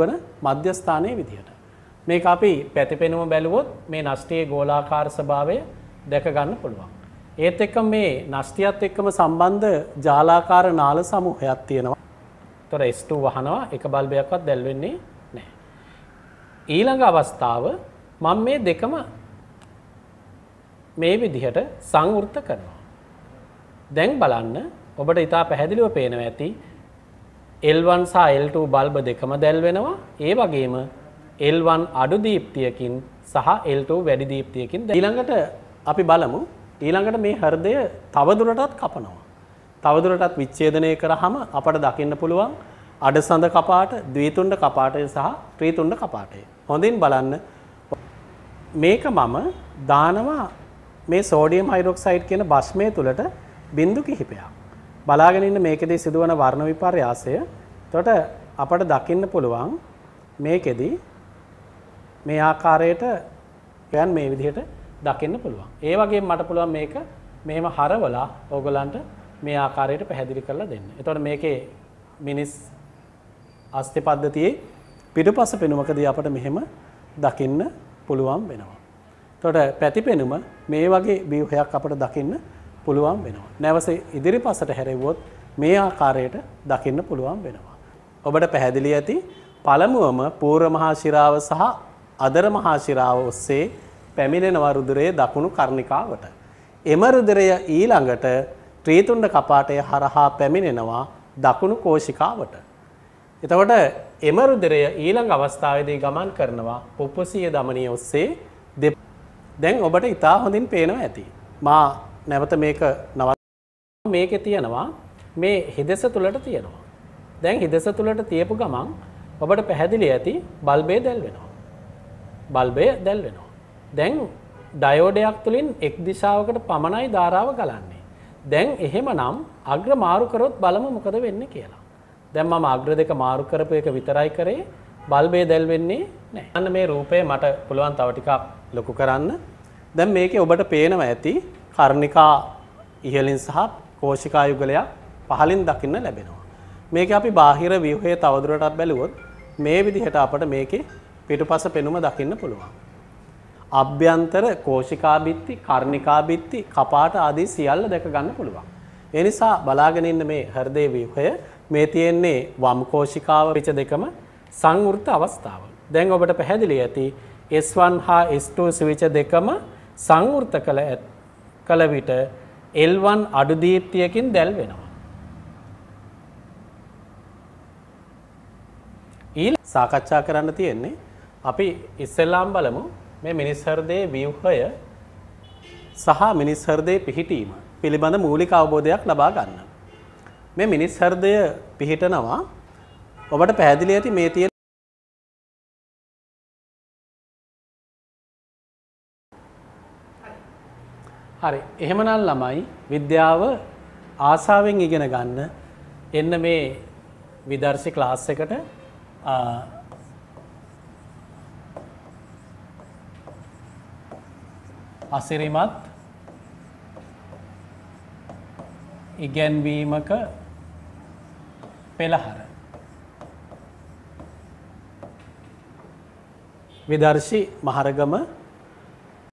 වන මධ්‍යස්ථානයේ විදිහට. මේක අපි පැතිපෙනුම බැලුවොත් මේ නෂ්ටියේ ගෝලාකාර ස්වභාවය දැක ගන්න පුළුවන්. ඒත් එක්ක මේ නෂ්ටියත් එක්කම සම්බන්ධ ජාලාකාර නාල සමූහයක් තියෙනවා. තොර S2 වහනවා එක බල්බයක්වත් දැල්වෙන්නේ නැහැ. ඊළඟ අවස්ථාව මම මේ දෙකම මේ විදිහට සංවෘත කරනවා. දැන් බලන්න ඔබට ඉතා පැහැදිලිව පේනව ඇති L1 සහ L2 බල්බ දෙකම දැල් වෙනවා ඒ වගේම L1 අඩු දීප්තියකින් සහ L2 වැඩි දීප්තියකින් ඊළඟට අපි බලමු ඊළඟට මේ හෘදය තවදුරටත් කපනවා. තවදුරටත් විච්ඡේදනය කරාම අපට දකින්න පුළුවන් අඩසඳ කපාට, ද්විතුණ්ඩ කපාටය සහ ත්‍රිතුණ්ඩ කපාටය. හොඳින් බලන්න මේක මම දානවා මේ සෝඩියම් හයිඩ්‍රොක්සයිඩ් කියන භස්මය තුලට බින්දු කිහිපයක්. බලාගෙන ඉන්න මේකෙදී සිදුවන වර්ණ විපර්යාසය එතකොට අපට දකින්න පුළුවන් මේකෙදී මේ ආකාරයට යන් මේ විදිහට දකින්න පුළුවන්. ඒ වගේ මට පුළුවන් මේක මෙහෙම හරවලා ඕගලන්ට මේ ආකාරයට පැහැදිලි කරලා දෙන්න. එතකොට මේකේ මිනිස් අස්ථි පද්ධතියේ පිටුපස පෙනුමකදී අපට මෙහෙම දකින්න පුළුවන් වෙනවා. එතකොට පැතිපෙනුම මේ වගේ ව්‍යුහයක් අපට දකින්න පුළුවන් වෙනවා. නැවස ඉදිරිපසට හැරෙව්වොත් මේ ආකාරයට දකින්න පුළුවන් වෙනවා. ඔබට පැහැදිලි ඇති පළමුවම පූර්ව මහා ශිරාව සහ අදර මහා ශිරාව ඔස්සේ පැමිණෙනවා රුධිරයේ දකුණු කර්ණිකාවට. එම රුධිරය ඊළඟට ත්‍රිතුණ්ඩ කපාටය හරහා පැමිණෙනවා දකුණු කෝෂිකාවට. එතකොට එම රුධිරය ඊළඟ අවස්ථාවේදී ගමන් කරනවා පුප්පසිය දමනිය ඔස්සේ දැන් ඔබට ඉතා හොඳින් පේනවා ඇති. මා නැවත මේක නවත් මේකේ තියෙනවා මේ හිදෙස තුලට තියෙනවා. දැන් හිදෙස තුලට තියපු ගමන් ඔබට පැහැදිලි ඇති බල්බය දැල් වෙනවා. බල්බය දැල් වෙනවා. දැන් ඩයෝඩයක් තුළින් එක් දිශාවකට පමණයි ධාරාව ගලන්නේ. දැන් එහෙමනම් අග්‍ර මාරු කරොත් බලමු මොකද වෙන්නේ කියලා. දැන් මම අග්‍ර දෙක මාරු කරපු එක විතරයි කරේ බල්බය දැල් වෙන්නේ නැහැ. අන්න මේ රූපය මට පුළුවන් තව ටිකක් ලොකු කරන්න. දැන් මේකේ ඔබට පේනවා ඇති කර්ණිකා ඉහළින් සහ කෝෂිකා යුගලයක් පහළින් දකින්න ලැබෙනවා. මේක අපි බාහිර ව්‍යුහය තවදුරටත් බැලුවොත් මේ විදිහට අපට මේකේ පිටුපස පෙනුම දකින්න පුළුවන්. අභ්‍යන්තර කෝෂිකා බිත්ති, කර්ණිකා බිත්ති, කපාට ආදී සියල්ල දැක ගන්න පුළුවන්. ඒ නිසා බලාගෙන ඉන්න මේ හෘදේ ව්‍යුහය මේ තියෙන්නේ වම් කෝෂිකාව පිට දෙකම සංවෘත අවස්ථාව. දැන් ඔබට පැහැදිලි ඇති S1 හා S2 ස්විච දෙකම සංවෘත කළ කළ විට L1 අඩු දීප්තියකින් දැල් වෙනවා. ඊළ සාකච්ඡා කරන්න තියෙන්නේ අපි ඉස්සෙල්ලාම් බලමු මේ මිනිස් හෘදයේ ව්‍යුහය සහ මිනිස් හෘදයේ පිහිටීම පිළිබඳ මූලික අවබෝධයක් ලබා ගන්න. මේ මිනිස් හෘදය පිහිටනවා ඔබට පැහැදිලි ඇති මේ තියෙන හරි. එහෙමනම් ළමයි විද්‍යාව ආසාවෙන් ඉගෙන ගන්න. එන්න මේ විදර්ශි ක්ලාස් එකට අසිරිමත් ඉගැන්වීමක පෙළහර. විදර්ශි මහරගම